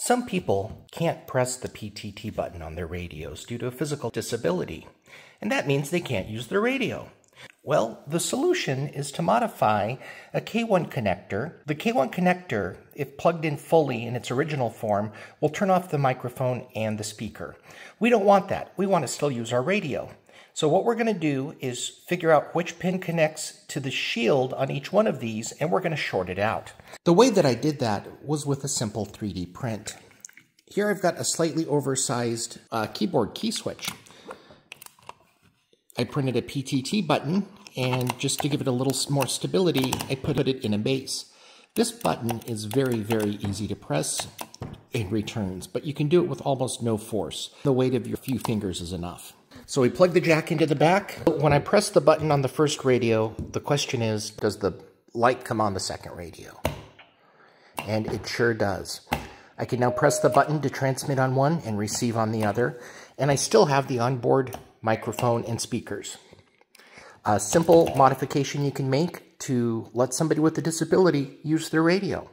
Some people can't press the PTT button on their radios due to a physical disability, and that means they can't use their radio. Well, the solution is to modify a K1 connector. The K1 connector, if plugged in fully in its original form, will turn off the microphone and the speaker. We don't want that. We want to still use our radio. So what we're going to do is figure out which pin connects to the shield on each one of these, and we're going to short it out. The way that I did that was with a simple 3D print. Here I've got a slightly oversized uh, keyboard key switch. I printed a PTT button, and just to give it a little more stability, I put it in a base. This button is very, very easy to press. It returns, but you can do it with almost no force. The weight of your few fingers is enough. So we plug the jack into the back. When I press the button on the first radio, the question is, does the light come on the second radio? And it sure does. I can now press the button to transmit on one and receive on the other, and I still have the onboard microphone and speakers. A simple modification you can make to let somebody with a disability use their radio.